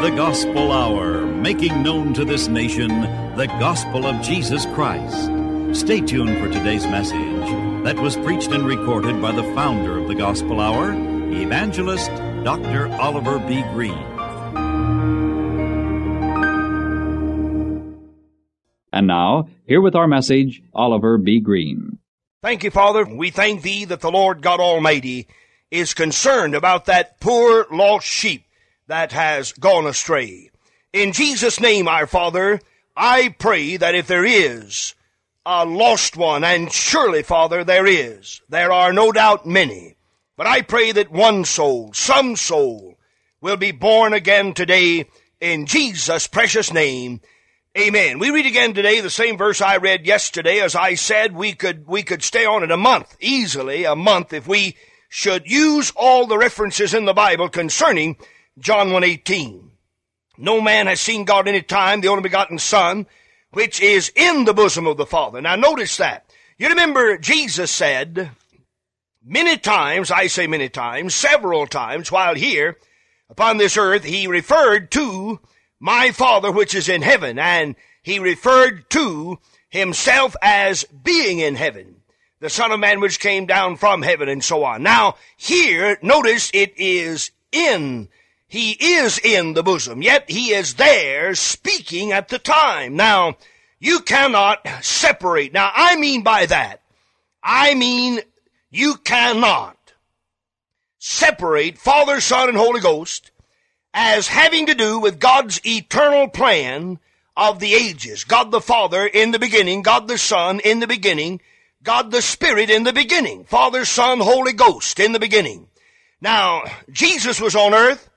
This is the Gospel Hour, making known to this nation the gospel of Jesus Christ. Stay tuned for today's message that was preached and recorded by the founder of the Gospel Hour, evangelist Dr. Oliver B. Greene. And now, here with our message, Oliver B. Greene. Thank you, Father. We thank Thee that the Lord God Almighty is concerned about that poor lost sheep that has gone astray. In Jesus' name, our Father, I pray that if there is a lost one, and surely, Father, there is, there are no doubt many, but I pray that one soul, some soul, will be born again today in Jesus' precious name. Amen. We read again today the same verse I read yesterday. As I said, we could, we could stay on it a month, easily a month, if we should use all the references in the Bible concerning John 1:18. No man has seen God any time, the only begotten Son, which is in the bosom of the Father. Now notice that. You remember Jesus said many times, I say many times, several times while here upon this earth, he referred to my Father which is in heaven, and he referred to himself as being in heaven. The Son of Man which came down from heaven and so on. Now, here, notice it is in he is in the bosom, yet he is there speaking at the time. Now, you cannot separate. Now, I mean by that, I mean you cannot separate Father, Son, and Holy Ghost as having to do with God's eternal plan of the ages. God the Father in the beginning, God the Son in the beginning, God the Spirit in the beginning. Father, Son, Holy Ghost in the beginning. Now, Jesus was on earth.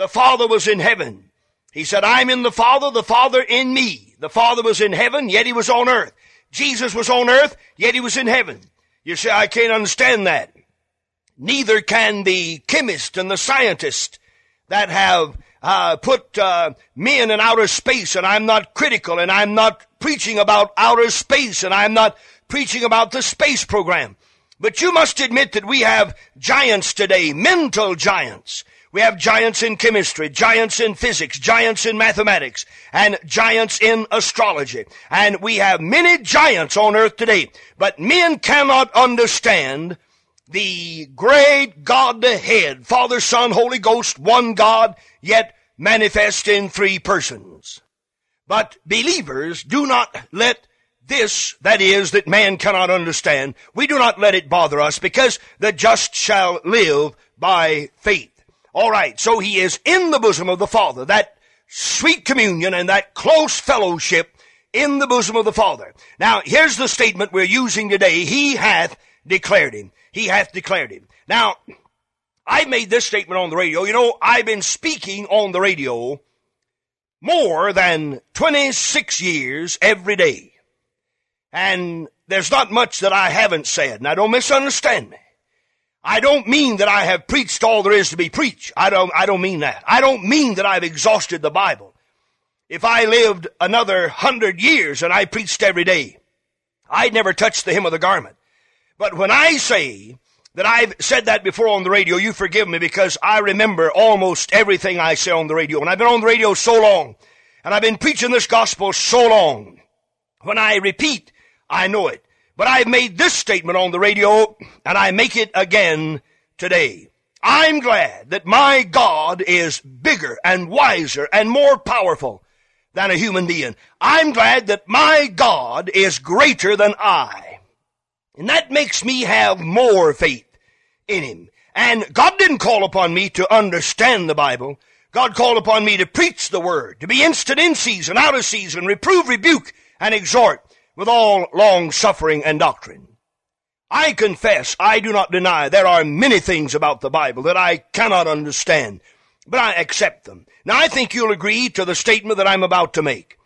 The Father was in heaven. He said, I'm in the Father, the Father in me. The Father was in heaven, yet he was on earth. Jesus was on earth, yet he was in heaven. You say, I can't understand that. Neither can the chemist and the scientist that have uh, put uh, men in outer space, and I'm not critical, and I'm not preaching about outer space, and I'm not preaching about the space program. But you must admit that we have giants today, mental giants, we have giants in chemistry, giants in physics, giants in mathematics, and giants in astrology. And we have many giants on earth today. But men cannot understand the great God the head, Father, Son, Holy Ghost, one God, yet manifest in three persons. But believers do not let this, that is, that man cannot understand, we do not let it bother us because the just shall live by faith. All right, so he is in the bosom of the Father, that sweet communion and that close fellowship in the bosom of the Father. Now, here's the statement we're using today. He hath declared him. He hath declared him. Now, I made this statement on the radio. You know, I've been speaking on the radio more than 26 years every day. And there's not much that I haven't said. Now, don't misunderstand me. I don't mean that I have preached all there is to be preached. I don't, I don't mean that. I don't mean that I've exhausted the Bible. If I lived another hundred years and I preached every day, I'd never touch the hem of the garment. But when I say that I've said that before on the radio, you forgive me because I remember almost everything I say on the radio. And I've been on the radio so long, and I've been preaching this gospel so long. When I repeat, I know it. But I've made this statement on the radio, and I make it again today. I'm glad that my God is bigger and wiser and more powerful than a human being. I'm glad that my God is greater than I. And that makes me have more faith in Him. And God didn't call upon me to understand the Bible. God called upon me to preach the Word, to be instant in season, out of season, reprove, rebuke, and exhort with all long suffering and doctrine. I confess, I do not deny, there are many things about the Bible that I cannot understand, but I accept them. Now I think you'll agree to the statement that I'm about to make.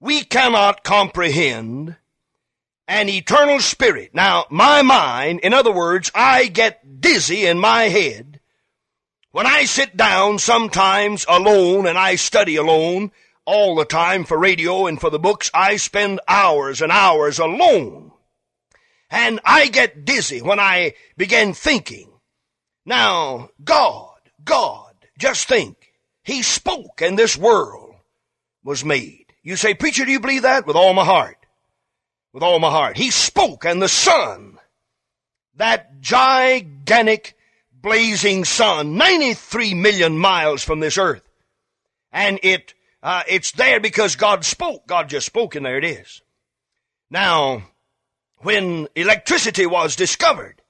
We cannot comprehend an eternal spirit. Now, my mind, in other words, I get dizzy in my head when I sit down sometimes alone and I study alone all the time for radio and for the books. I spend hours and hours alone. And I get dizzy when I begin thinking. Now, God, God, just think. He spoke and this world was made. You say, preacher, do you believe that? With all my heart. With all my heart. He spoke and the sun, that gigantic blazing sun, 93 million miles from this earth. And it, uh, it's there because God spoke. God just spoke and there it is. Now, when electricity was discovered,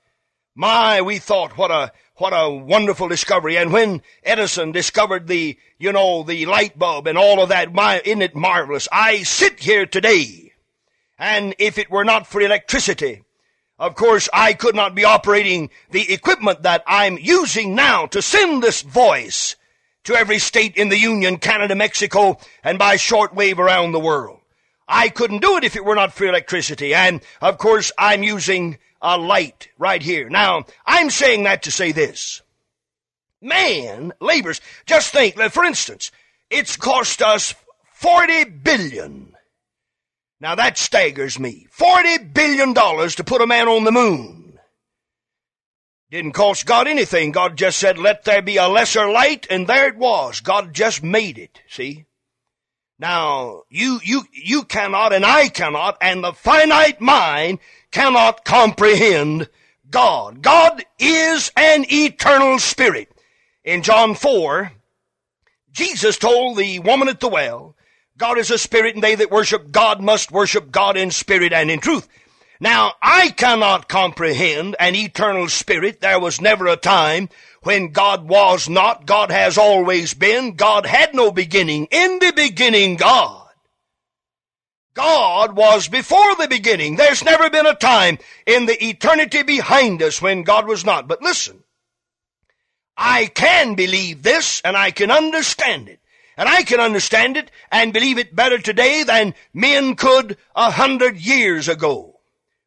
my, we thought what a, what a wonderful discovery. And when Edison discovered the, you know, the light bulb and all of that, my, isn't it marvelous? I sit here today, and if it were not for electricity, of course, I could not be operating the equipment that I'm using now to send this voice to every state in the Union, Canada, Mexico, and by shortwave around the world. I couldn't do it if it were not for electricity. And of course, I'm using a light right here. Now, I'm saying that to say this. Man labors. Just think, for instance, it's cost us 40 billion now that staggers me. Forty billion dollars to put a man on the moon. Didn't cost God anything. God just said, let there be a lesser light, and there it was. God just made it, see? Now, you, you, you cannot, and I cannot, and the finite mind cannot comprehend God. God is an eternal spirit. In John 4, Jesus told the woman at the well, God is a spirit and they that worship God must worship God in spirit and in truth. Now, I cannot comprehend an eternal spirit. There was never a time when God was not. God has always been. God had no beginning. In the beginning, God. God was before the beginning. There's never been a time in the eternity behind us when God was not. But listen, I can believe this and I can understand it. And I can understand it and believe it better today than men could a hundred years ago.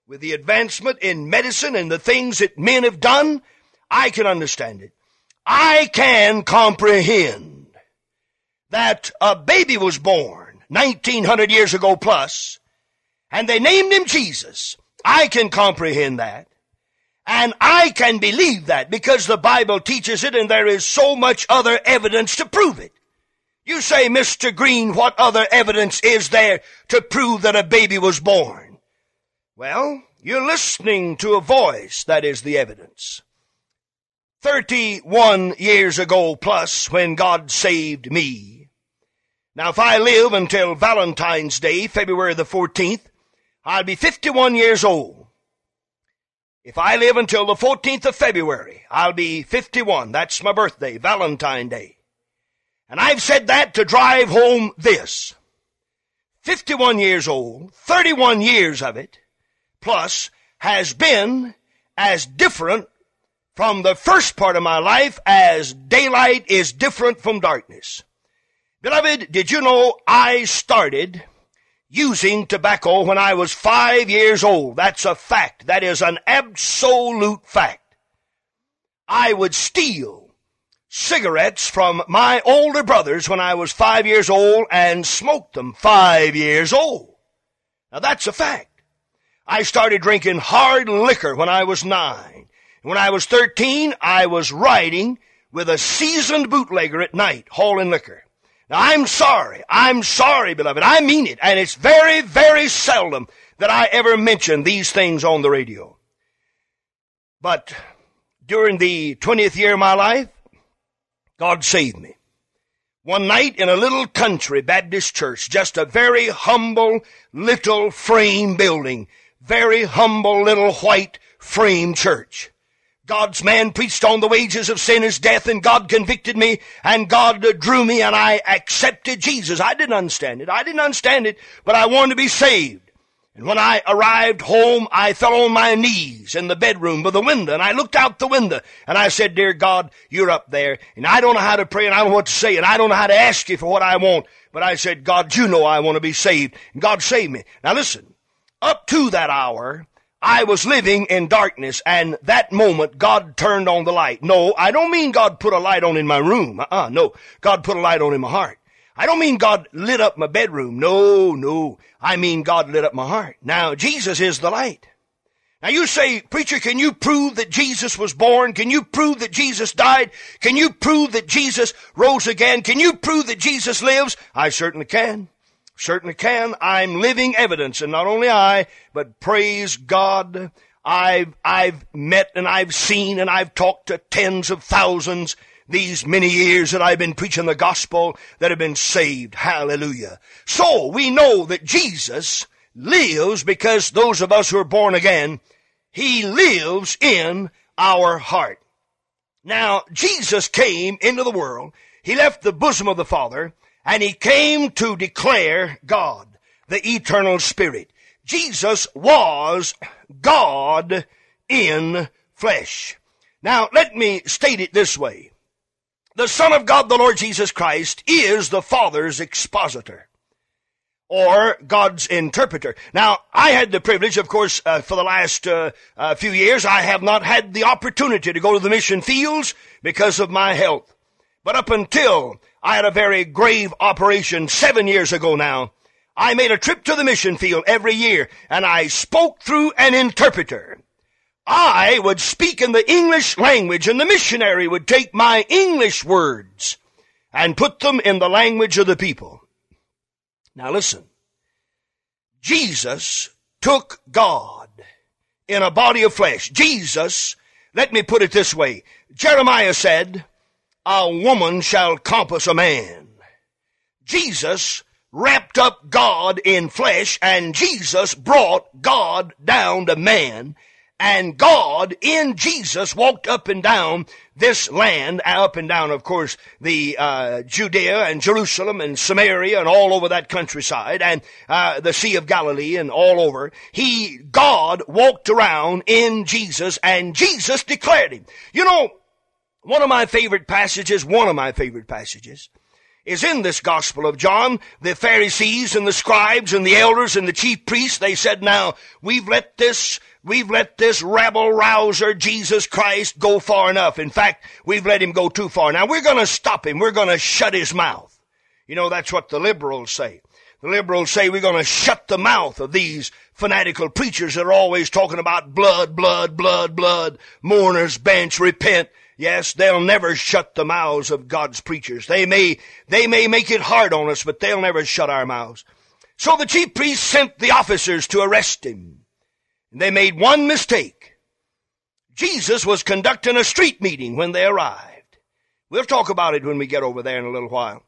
With the advancement in medicine and the things that men have done, I can understand it. I can comprehend that a baby was born 1900 years ago plus, and they named him Jesus. I can comprehend that. And I can believe that because the Bible teaches it and there is so much other evidence to prove it. You say, Mr. Greene, what other evidence is there to prove that a baby was born? Well, you're listening to a voice that is the evidence. 31 years ago plus when God saved me. Now if I live until Valentine's Day, February the 14th, I'll be 51 years old. If I live until the 14th of February, I'll be 51. That's my birthday, Valentine Day. And I've said that to drive home this. 51 years old, 31 years of it, plus, has been as different from the first part of my life as daylight is different from darkness. Beloved, did you know I started using tobacco when I was five years old? That's a fact. That is an absolute fact. I would steal cigarettes from my older brothers when I was five years old and smoked them five years old. Now that's a fact. I started drinking hard liquor when I was nine. When I was 13, I was riding with a seasoned bootlegger at night, hauling liquor. Now I'm sorry. I'm sorry, beloved. I mean it. And it's very, very seldom that I ever mention these things on the radio. But during the 20th year of my life, God saved me. One night in a little country Baptist church, just a very humble little frame building, very humble little white frame church. God's man preached on the wages of sin is death and God convicted me and God drew me and I accepted Jesus. I didn't understand it. I didn't understand it, but I wanted to be saved. And when I arrived home, I fell on my knees in the bedroom by the window and I looked out the window and I said, Dear God, you're up there and I don't know how to pray and I don't know what to say and I don't know how to ask you for what I want. But I said, God, you know I want to be saved and God saved me. Now listen, up to that hour, I was living in darkness and that moment God turned on the light. No, I don't mean God put a light on in my room. Uh-uh, no. God put a light on in my heart. I don't mean God lit up my bedroom. No, no. I mean God lit up my heart. Now, Jesus is the light. Now you say, preacher, can you prove that Jesus was born? Can you prove that Jesus died? Can you prove that Jesus rose again? Can you prove that Jesus lives? I certainly can. Certainly can. I'm living evidence, and not only I, but praise God, I've, I've met and I've seen and I've talked to tens of thousands these many years that I've been preaching the gospel that have been saved. Hallelujah. So we know that Jesus lives because those of us who are born again, He lives in our heart. Now, Jesus came into the world. He left the bosom of the Father and He came to declare God, the eternal Spirit. Jesus was God in flesh. Now, let me state it this way. The Son of God, the Lord Jesus Christ, is the Father's expositor or God's interpreter. Now, I had the privilege, of course, uh, for the last uh, uh, few years, I have not had the opportunity to go to the mission fields because of my health. But up until I had a very grave operation seven years ago now, I made a trip to the mission field every year and I spoke through an interpreter. I would speak in the English language and the missionary would take my English words and put them in the language of the people. Now listen. Jesus took God in a body of flesh. Jesus, let me put it this way. Jeremiah said, a woman shall compass a man. Jesus wrapped up God in flesh and Jesus brought God down to man and God in Jesus walked up and down this land, up and down, of course, the uh, Judea and Jerusalem and Samaria and all over that countryside and uh, the Sea of Galilee and all over. He, God, walked around in Jesus and Jesus declared him. You know, one of my favorite passages, one of my favorite passages, is in this Gospel of John. The Pharisees and the scribes and the elders and the chief priests, they said, now, we've let this We've let this rabble rouser, Jesus Christ, go far enough. In fact, we've let him go too far. Now we're gonna stop him. We're gonna shut his mouth. You know, that's what the liberals say. The liberals say we're gonna shut the mouth of these fanatical preachers that are always talking about blood, blood, blood, blood, mourners bench, repent. Yes, they'll never shut the mouths of God's preachers. They may, they may make it hard on us, but they'll never shut our mouths. So the chief priest sent the officers to arrest him. And they made one mistake. Jesus was conducting a street meeting when they arrived. We'll talk about it when we get over there in a little while.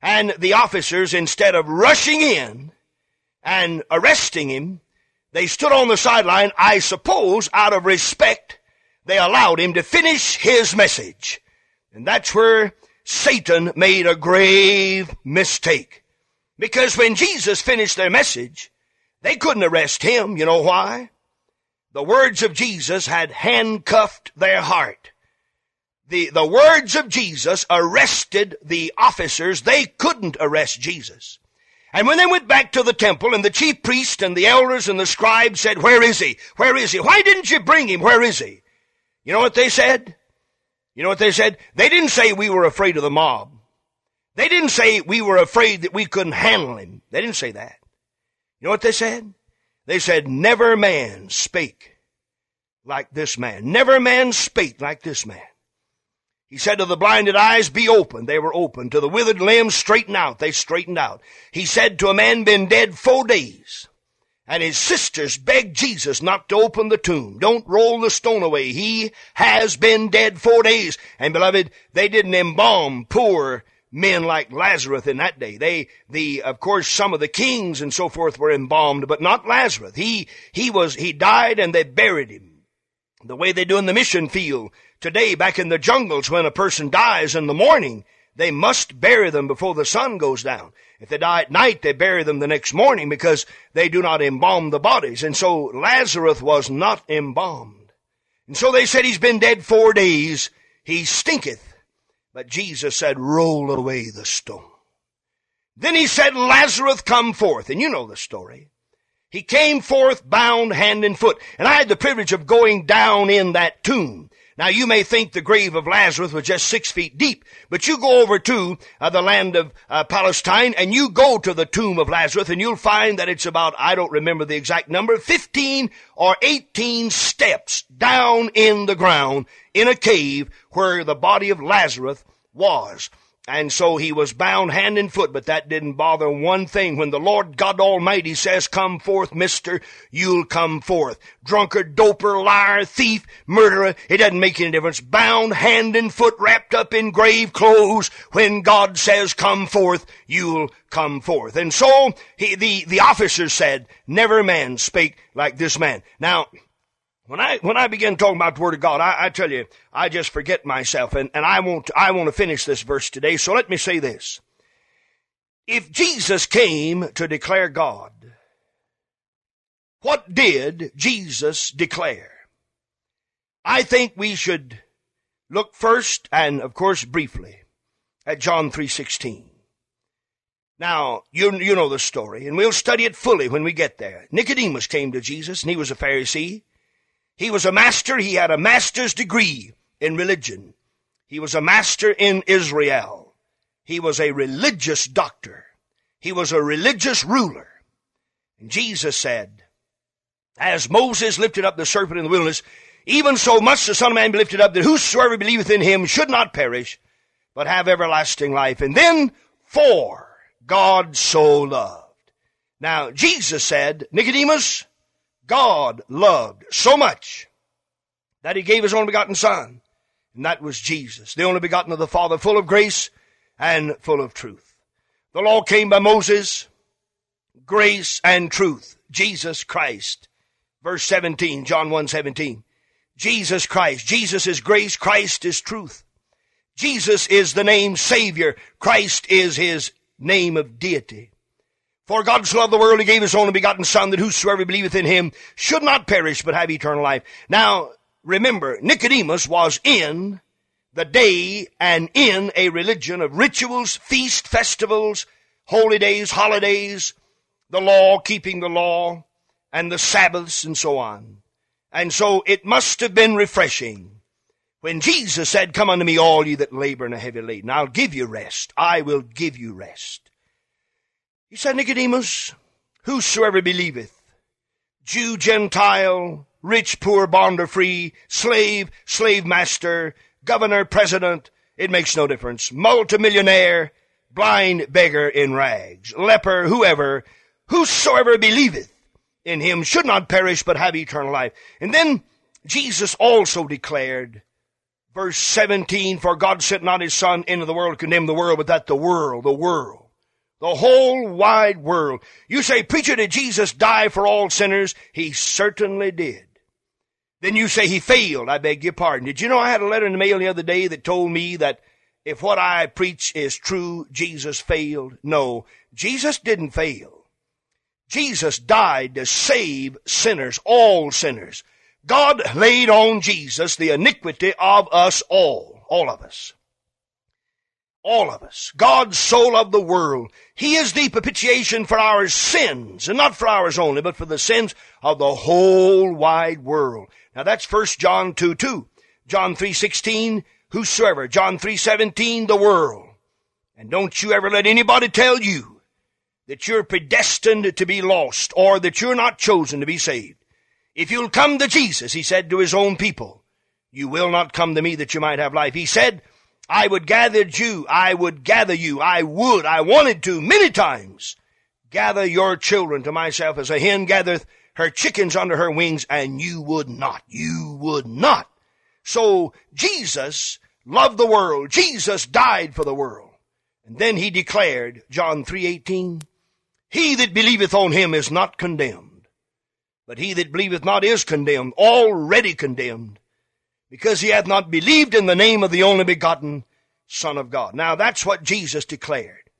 And the officers, instead of rushing in and arresting him, they stood on the sideline, I suppose, out of respect, they allowed him to finish his message. And that's where Satan made a grave mistake. Because when Jesus finished their message, they couldn't arrest him. You know why? The words of Jesus had handcuffed their heart. The, the words of Jesus arrested the officers. They couldn't arrest Jesus. And when they went back to the temple and the chief priest and the elders and the scribes said, where is he? Where is he? Why didn't you bring him? Where is he? You know what they said? You know what they said? They didn't say we were afraid of the mob. They didn't say we were afraid that we couldn't handle him. They didn't say that. You know what they said? They said, never man spake like this man. Never man spake like this man. He said to the blinded eyes, be open. They were open. To the withered limbs, straighten out. They straightened out. He said to a man been dead four days. And his sisters begged Jesus not to open the tomb. Don't roll the stone away. He has been dead four days. And beloved, they didn't embalm poor men like Lazarus in that day. They, the, of course, some of the kings and so forth were embalmed, but not Lazarus. He, he was, he died and they buried him. The way they do in the mission field today back in the jungles when a person dies in the morning, they must bury them before the sun goes down. If they die at night, they bury them the next morning because they do not embalm the bodies. And so Lazarus was not embalmed. And so they said he's been dead four days. He stinketh. But Jesus said, roll away the stone. Then he said, Lazarus come forth. And you know the story. He came forth bound hand and foot. And I had the privilege of going down in that tomb. Now you may think the grave of Lazarus was just six feet deep, but you go over to uh, the land of uh, Palestine and you go to the tomb of Lazarus and you'll find that it's about, I don't remember the exact number, 15 or 18 steps down in the ground in a cave where the body of Lazarus was. And so he was bound hand and foot, but that didn't bother one thing. When the Lord God Almighty says, come forth, mister, you'll come forth. Drunkard, doper, liar, thief, murderer, it doesn't make any difference. Bound hand and foot, wrapped up in grave clothes. When God says, come forth, you'll come forth. And so he, the, the officer said, never man spake like this man. Now, when I when I begin talking about the Word of God, I, I tell you, I just forget myself, and, and I want I want to finish this verse today. So let me say this: If Jesus came to declare God, what did Jesus declare? I think we should look first, and of course briefly, at John three sixteen. Now, you, you know the story, and we'll study it fully when we get there. Nicodemus came to Jesus, and he was a Pharisee. He was a master. He had a master's degree in religion. He was a master in Israel. He was a religious doctor. He was a religious ruler. And Jesus said, as Moses lifted up the serpent in the wilderness, even so must the Son of Man be lifted up that whosoever believeth in him should not perish, but have everlasting life. And then, for God so loved. Now, Jesus said, Nicodemus, God loved so much that he gave his only begotten son. And that was Jesus, the only begotten of the Father, full of grace and full of truth. The law came by Moses, grace and truth. Jesus Christ. Verse 17, John 1 17. Jesus Christ. Jesus is grace, Christ is truth. Jesus is the name Savior, Christ is his name of deity. For God so loved the world, he gave his only begotten Son, that whosoever believeth in him should not perish, but have eternal life. Now, remember, Nicodemus was in the day and in a religion of rituals, feast, festivals, holy days, holidays, the law, keeping the law, and the Sabbaths, and so on. And so it must have been refreshing when Jesus said, Come unto me, all ye that labor and are heavy laden. I'll give you rest. I will give you rest. He said, Nicodemus, whosoever believeth, Jew, Gentile, rich, poor, bond or free, slave, slave master, governor, president, it makes no difference. Multimillionaire, blind beggar in rags, leper, whoever, whosoever believeth in him should not perish but have eternal life. And then Jesus also declared, verse 17, for God sent not his son into the world to condemn the world, but that the world, the world, the whole wide world. You say, preacher, did Jesus die for all sinners? He certainly did. Then you say he failed. I beg your pardon. Did you know I had a letter in the mail the other day that told me that if what I preach is true, Jesus failed? No, Jesus didn't fail. Jesus died to save sinners, all sinners. God laid on Jesus the iniquity of us all, all of us. All of us. God's so loved the world. He is the propitiation for our sins, and not for ours only, but for the sins of the whole wide world. Now that's 1 John 2 2. John 3 16, whosoever. John 3 17, the world. And don't you ever let anybody tell you that you're predestined to be lost or that you're not chosen to be saved. If you'll come to Jesus, he said to his own people, you will not come to me that you might have life. He said, I would gather you. I would gather you. I would. I wanted to many times gather your children to myself as a hen gathereth her chickens under her wings, and you would not. You would not. So Jesus loved the world. Jesus died for the world. And then he declared, John 3:18, He that believeth on him is not condemned, but he that believeth not is condemned, already condemned, because he hath not believed in the name of the only begotten Son of God. Now that's what Jesus declared.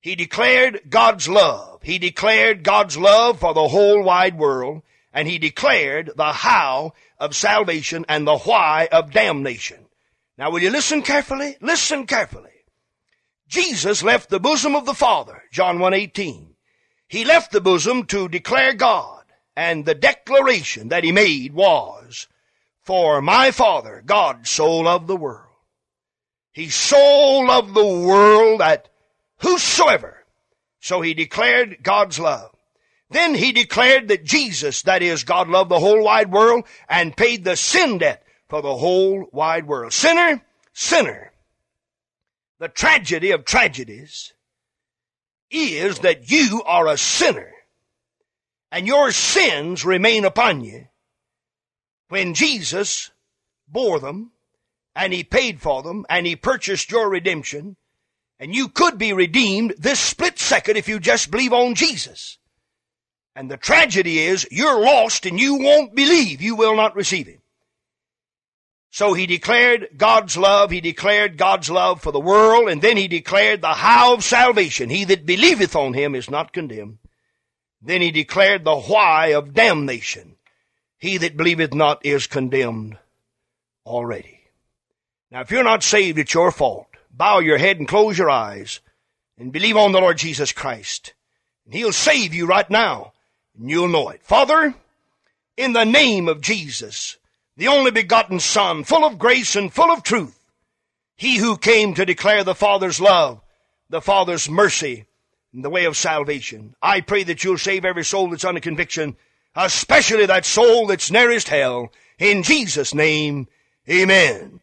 He declared God's love. He declared God's love for the whole wide world, and he declared the how of salvation and the why of damnation. Now will you listen carefully? Listen carefully. Jesus left the bosom of the Father, John 1:18. He left the bosom to declare God, and the declaration that he made was, For my Father, God, so loved the world. He so loved the world that whosoever, so he declared God's love. Then he declared that Jesus, that is, God loved the whole wide world and paid the sin debt for the whole wide world. Sinner, sinner. The tragedy of tragedies is that you are a sinner and your sins remain upon you when Jesus bore them and he paid for them and he purchased your redemption and you could be redeemed this split second if you just believe on Jesus. And the tragedy is you're lost and you won't believe. You will not receive him. So he declared God's love. He declared God's love for the world and then he declared the how of salvation. He that believeth on him is not condemned. Then he declared the why of damnation. He that believeth not is condemned already. Now, if you're not saved, it's your fault. Bow your head and close your eyes and believe on the Lord Jesus Christ. And He'll save you right now, and you'll know it. Father, in the name of Jesus, the only begotten Son, full of grace and full of truth, He who came to declare the Father's love, the Father's mercy, and the way of salvation. I pray that you'll save every soul that's under conviction especially that soul that's nearest hell. In Jesus' name, amen.